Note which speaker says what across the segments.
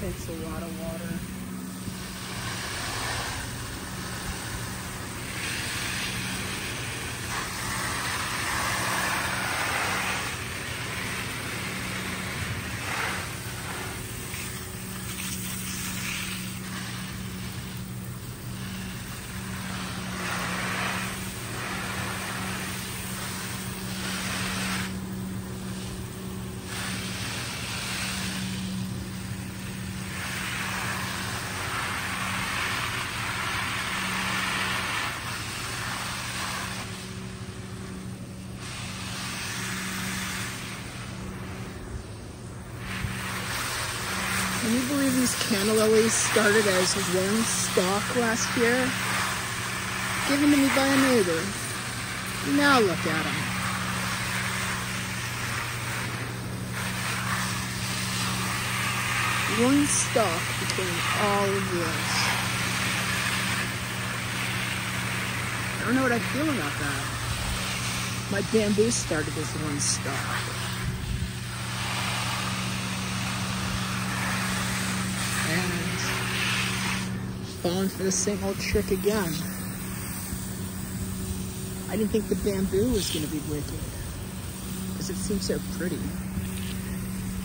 Speaker 1: takes a lot of water. Believe these canna lilies started as one stalk last year? Given to me by a neighbor. Now look at them. One stalk between all of this. I don't know what I feel about that. My bamboo started as one stalk. and falling for the same old trick again. I didn't think the bamboo was going to be wicked because it seems so pretty.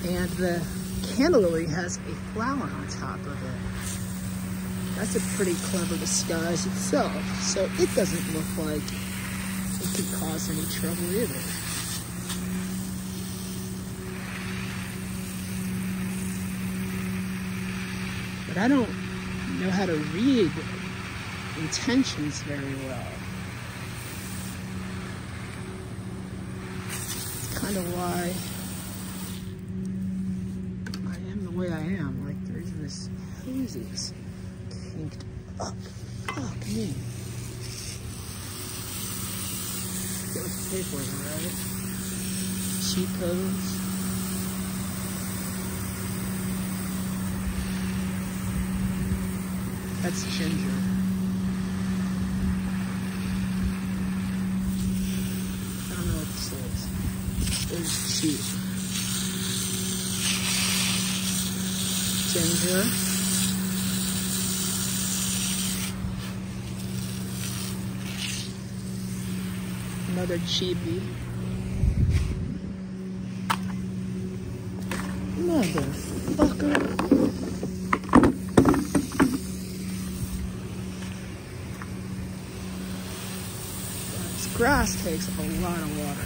Speaker 1: And the canna lily has a flower on top of it. That's a pretty clever disguise itself, so it doesn't look like it could cause any trouble either. but I don't know how to read intentions very well. It's kind of why I am the way I am. Like there's this hoses kinked up. Fuck me. Get what you pay for, right? Cheap hose. That's ginger. I don't know what this is. Ginger. Another cheapie. Motherfucker. This grass takes a lot of water.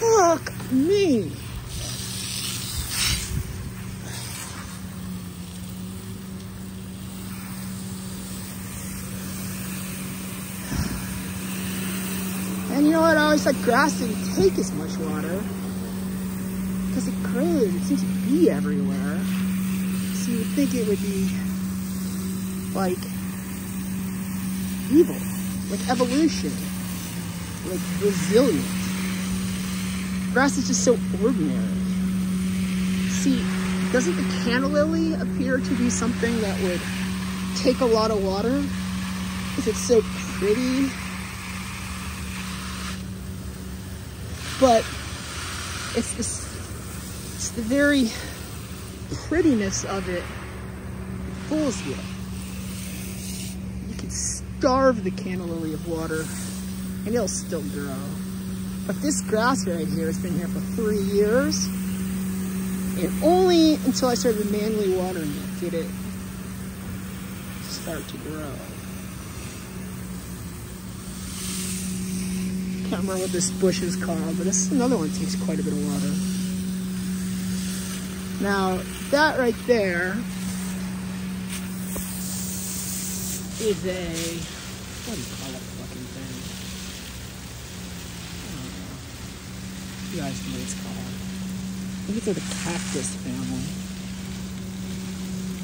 Speaker 1: Fuck me. And you know what? I always thought grass didn't take as much water because it grows. It seems to be everywhere. So you would think it would be like evil, like evolution, like resilient. Grass is just so ordinary. See, doesn't the canna lily appear to be something that would take a lot of water? If it's so pretty. But it's it's the very prettiness of it fools you. You can starve the canna lily of water and it'll still grow. But this grass right here has been here for three years and only until I started manually watering it did it start to grow. Can't remember what this bush is called, but this is another one takes quite a bit of water. Now, that right there is a, what do you call that fucking thing? I don't know. You guys know what it's called. I think they're the cactus family.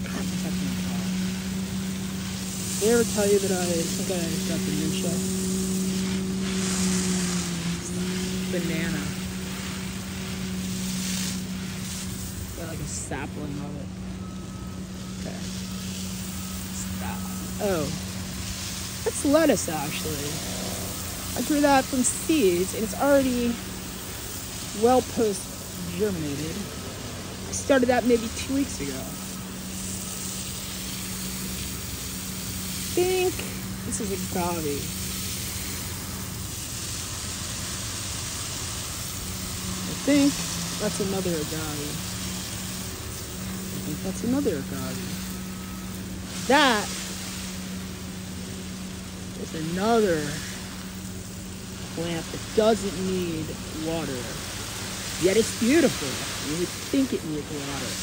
Speaker 1: I don't think that's what called. Did they ever tell you that I think I got dementia? Banana. Got like a sapling of it. Okay. Stop. Oh. That's lettuce actually. I grew that from seeds and it's already well post germinated. I started that maybe two weeks ago. I think this is agave. I think that's another agave. I think that's another agave. That is another plant that doesn't need water. Yet it's beautiful. You would think it needs water.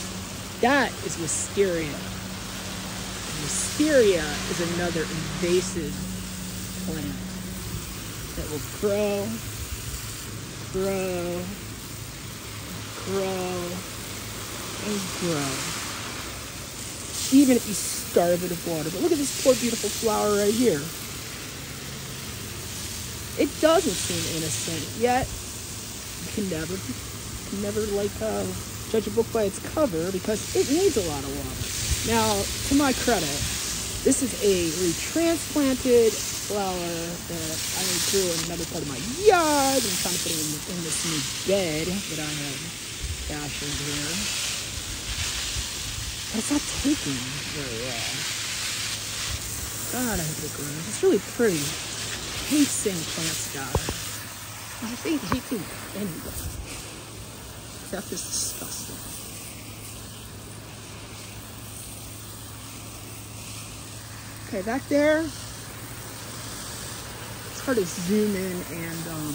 Speaker 1: That is wisteria. Wisteria is another invasive plant that will grow, grow, grow, and grow. Even if you starve it of water. But look at this poor beautiful flower right here. It doesn't seem innocent, yet you can never, can never like uh, judge a book by its cover because it needs a lot of water. Now, to my credit, this is a retransplanted flower that I grew in another part of my yard. I'm trying to put it in, in this new bed that I have fashioned here. But it's not taking very well. God, I hope it grows. It's really pretty hate seeing plants die. I think hate seeing anybody. Death is disgusting. Okay, back there, it's hard to zoom in and um,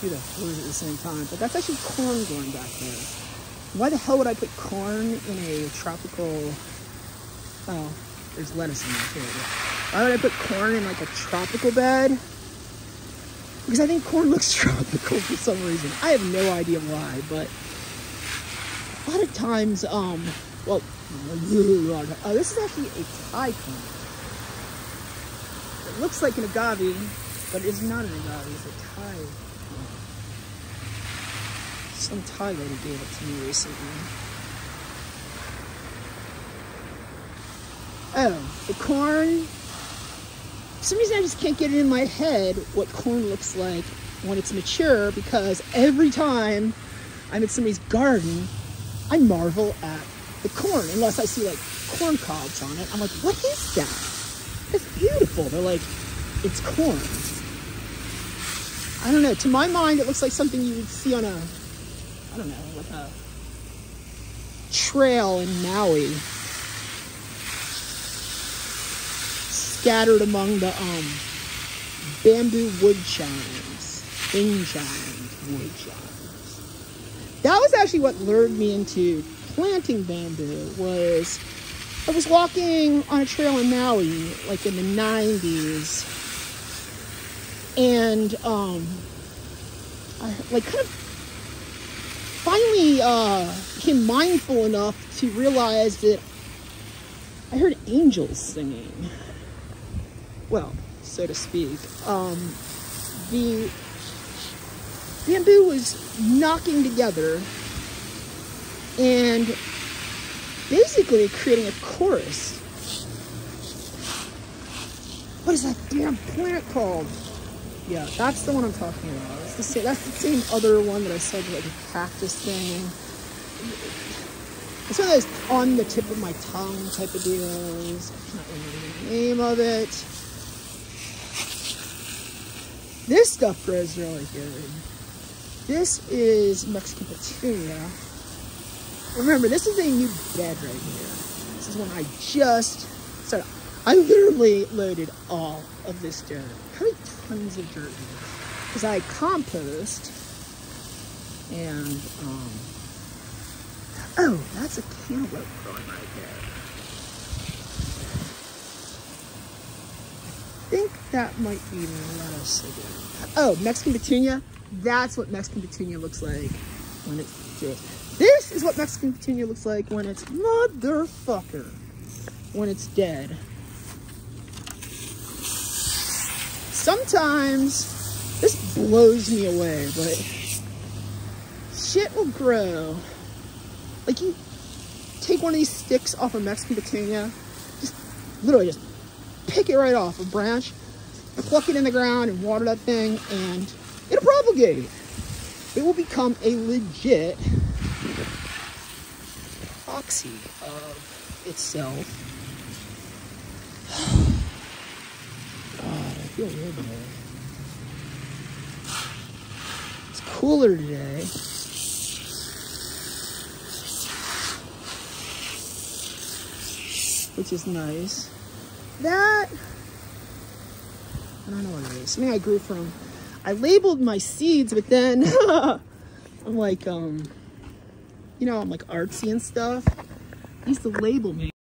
Speaker 1: do the pose at the same time, but that's actually corn growing back there. Why the hell would I put corn in a tropical, oh, there's lettuce in there too. Why would I put corn in like a tropical bed? Because I think corn looks tropical for some reason. I have no idea why, but a lot of times, um, well, uh, this is actually a Thai corn. It looks like an agave, but it's not an agave, it's a Thai corn. Some Thai lady gave it to me recently. Oh, the corn some reason I just can't get it in my head what corn looks like when it's mature because every time I'm in somebody's garden, I marvel at the corn unless I see like corn cobs on it. I'm like, what is that? It's beautiful. They're like, it's corn. I don't know. To my mind, it looks like something you would see on a, I don't know, like a trail in Maui scattered among the um, bamboo wood chimes, wind chimes, wood chimes. That was actually what lured me into planting bamboo. Was I was walking on a trail in Maui, like in the '90s, and um, I like kind of finally uh, became mindful enough to realize that I heard angels singing well, so to speak. Um, the bamboo was knocking together and basically creating a chorus. What is that damn plant called? Yeah, that's the one I'm talking about. The same, that's the same other one that I said, like a cactus thing. It's one of those on the tip of my tongue type of deals. I can't remember the name of it. This stuff grows really good. This is Mexican petunia. Remember, this is a new bed right here. This is when I just started. I literally loaded all of this dirt. Probably tons of dirt Because I compost and, um, oh, that's a cantaloupe growing right there. think that might be lettuce again. Oh, Mexican petunia. That's what Mexican petunia looks like when it's dead. This is what Mexican petunia looks like when it's motherfucker. When it's dead. Sometimes this blows me away, but shit will grow. Like you take one of these sticks off of Mexican petunia, just literally just pick it right off a branch, pluck it in the ground and water that thing and it'll propagate. It will become a legit proxy of itself. God, I feel. It's cooler today. Which is nice. That I don't know what it is. Something I grew from. I labeled my seeds, but then I'm like, um, you know, I'm like artsy and stuff. I used to label me.